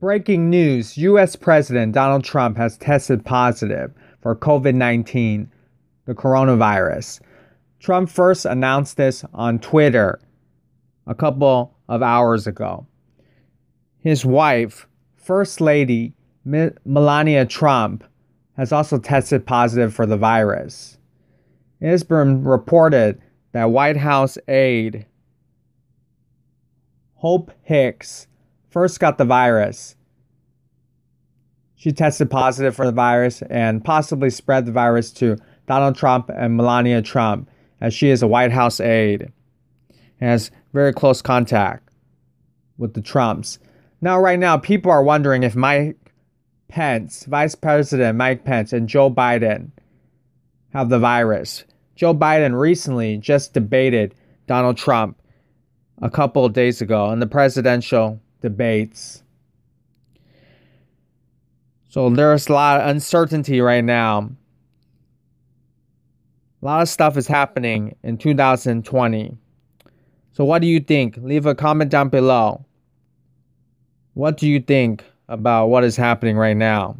Breaking news US President Donald Trump has tested positive for COVID 19, the coronavirus. Trump first announced this on Twitter a couple of hours ago. His wife, First Lady Melania Trump, has also tested positive for the virus. Been reported that White House aide Hope Hicks first got the virus. She tested positive for the virus and possibly spread the virus to Donald Trump and Melania Trump, as she is a White House aide and has very close contact with the Trumps. Now, right now, people are wondering if Mike Pence, Vice President Mike Pence, and Joe Biden have the virus. Joe Biden recently just debated Donald Trump a couple of days ago in the presidential debates. So there's a lot of uncertainty right now. A lot of stuff is happening in 2020. So, what do you think? Leave a comment down below. What do you think about what is happening right now?